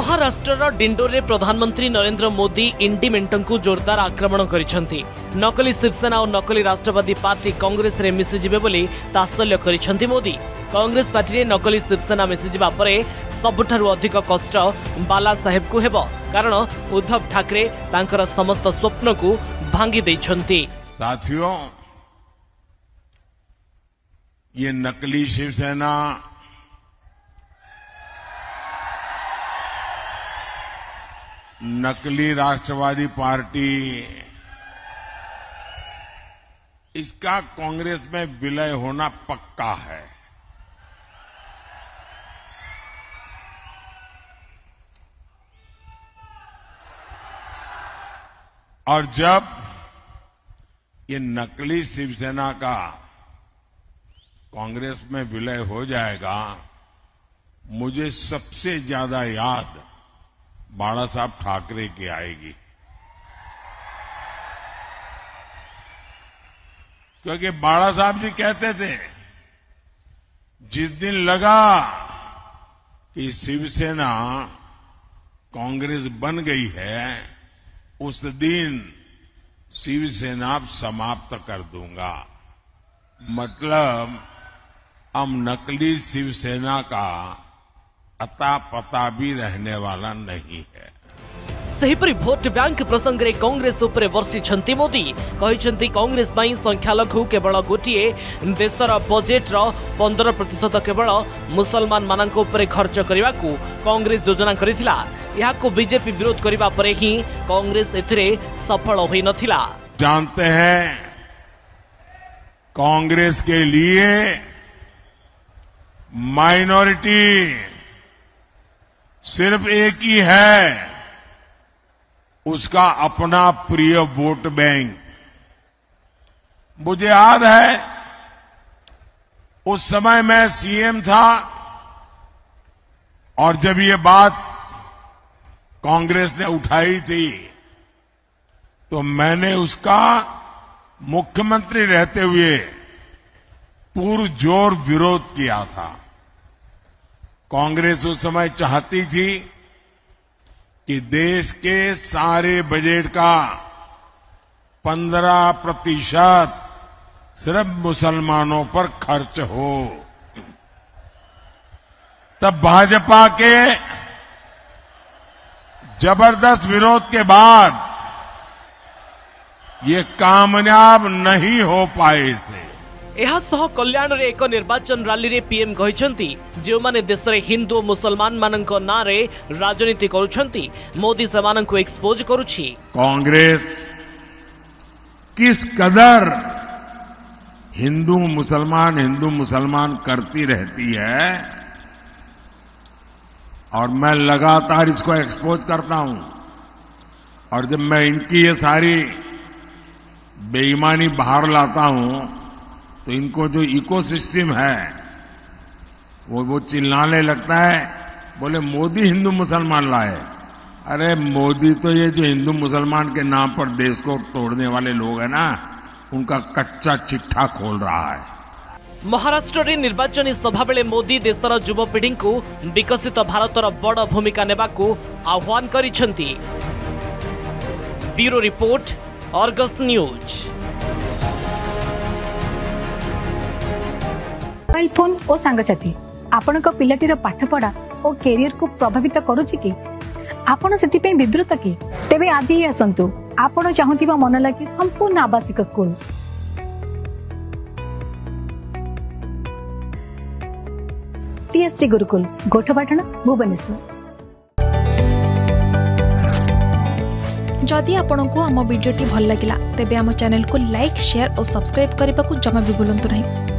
ମହାରାଷ୍ଟ୍ରର ଡିଣ୍ଡୋରରେ ପ୍ରଧାନମନ୍ତ୍ରୀ ନରେନ୍ଦ୍ର ମୋଦି ଇଣ୍ଡି ମେଣ୍ଟଙ୍କୁ ଜୋରଦାର ଆକ୍ରମଣ କରିଛନ୍ତି ନକଲି ଶିବସେନା ଓ ନକଲି ରାଷ୍ଟ୍ରବାଦୀ ପାର୍ଟି କଂଗ୍ରେସରେ ମିଶିଯିବେ ବୋଲି ତାତ୍ସଲ୍ୟ କରିଛନ୍ତି ମୋଦି କଂଗ୍ରେସ ପାର୍ଟିରେ ନକଲି ଶିବସେନା ମିଶିଯିବା ପରେ ସବୁଠାରୁ ଅଧିକ କଷ୍ଟ ବାଲା ସାହେବଙ୍କୁ ହେବ କାରଣ ଉଦ୍ଧବ ଠାକରେ ତାଙ୍କର ସମସ୍ତ ସ୍ୱପ୍ନକୁ ଭାଙ୍ଗି ଦେଇଛନ୍ତି साथियों ये नकली शिवसेना नकली राष्ट्रवादी पार्टी। इसका कांग्रेस में विलय होना पक्का है। और जब ये नकली शिवसेना का कांग्रेस में विलय हो जाएगा, मुझे सबसे ज़्यादा याद बाला साहब ठाकरे की आएगी। क्योंकि बाला साहब जी कहते थे, जिस दिन लगा कि शिवसेना कांग्रेस बन गई है, उस दिन शिवसेना समाप्त कर दूँगा। मतलब अब नकली शिवसेना का अता पता भी रहने वाला नहीं है ସେହିପରି ଭୋଟ ବ୍ୟାଙ୍କ ପ୍ରସଙ୍ଗରେ କଂଗ୍ରେସ ଉପରେ ବର୍ଷିଛନ୍ତି ମୋଦି କହିଛନ୍ତି କଂଗ୍ରେସ ପାଇଁ ସଂଖ୍ୟାଲଘୁ କେବଳ ଗୋଟିଏ ଦେଶର ବଜେଟ୍ର ପନ୍ଦର ପ୍ରତିଶତ କେବଳ ମୁସଲମାନମାନଙ୍କ ଉପରେ ଖର୍ଚ୍ଚ କରିବାକୁ କଂଗ୍ରେସ ଯୋଜନା କରିଥିଲା ଏହାକୁ ବିଜେପି ବିରୋଧ କରିବା ପରେ ହିଁ କଂଗ୍ରେସ ଏଥିରେ ସଫଳ ହୋଇନଥିଲା जानते हैं कांग्रेस के लिए माइनॉरिटी सिर्फ़ एक ही है। उसका अपना प्रिय वोट बैंक। मुझे याद है, उस समय मैं सीएम था, और जब ये बात कांग्रेस ने उठाई थी तो मैंने उसका मुख्यमंत्री रहते हुए पुरजोर विरोध किया था। कांग्रेस उस समय चाहती थी कि देश के सारे बजट का पंद्रह प्रतिशत सिर्फ़ मुसलमानों पर खर्च हो। तब भाजपा के ज़बरदस्त विरोध के बाद ये कामयाब नहीं हो पाए थे। ଏହା ସହ କଲ୍ୟାଣରେ ଏକ ନିର୍ବାଚନ ରାଲିରେ ପିଏମ୍ କହିଛନ୍ତି ଯେଉଁମାନେ ଦେଶରେ ହିନ୍ଦୁ ଓ ମୁସଲମାନମାନଙ୍କ ନାଁରେ ରାଜନୀତି କରୁଛନ୍ତି ମୋଦି ସେମାନଙ୍କୁ ଏକ୍ସପୋଜ କରୁଛି कांग्रेस किस कदर हिंदू मुसलमान हिंदू मुसलमान करती रहती है और मैं लगातार इसको एक्सपोज करता हूं और जब मैं इनकी ये सारी बेईमानी बाहर लाता हूं तो इनको जो इकोसिस्टम है वो वो चिल्लाने लगता है बोले मोदी हिंदू मुसलमान लाए अरे मोदी तो ये जो हिंदू मुसलमान के नाम पर देश को तोड़ने वाले लोग हैं ना उनका कच्चा चिट्ठा खोल रहा है ମହାରାଷ୍ଟ୍ରରେ ନିର୍ବାଚନୀ ସଭାବେଳେ ମୋଦି ଦେଶର ଯୁବପିଢ଼ିଙ୍କୁ ବିକଶିତ ଭାରତର ବଡ଼ ଭୂମିକା ନେବାକୁ ଆହ୍ୱାନ କରିଛନ୍ତି bureau report Argus news Mobile phone ଓ ସାଙ୍ଗସାଥୀ। ଆପଣଙ୍କ ପିଲାଟିର ପାଠପଢା ଓ କ୍ୟାରିୟରକୁ ପ୍ରଭାବିତ କରୁଛି କି? ଆପଣ ସେଥିପାଇଁ ବିବ୍ରତ କି? ତେବେ ଆଜି ହିଁ ଆସନ୍ତୁ। ଆପଣ ଚାହୁଁଥିବା ମନ ଲାଗି ସମ୍ପୂର୍ଣ୍ଣ ଆବାସିକ ସ୍କୁଲ। ଟିଏସସି ଗୁରୁକୁଲ ଗୋଠପାଟଣା ଭୁବନେଶ୍ୱର। ଯଦି ଆପଣଙ୍କୁ ଆମ ଭିଡ଼ିଓଟି ଭଲ ଲାଗିଲା ତେବେ ଆମ ଚ୍ୟାନେଲକୁ ଲାଇକ୍ ସେୟାର ଓ ସବସ୍କ୍ରାଇବ୍ କରିବାକୁ ଜମା ବି ଭୁଲନ୍ତୁ ନାହିଁ।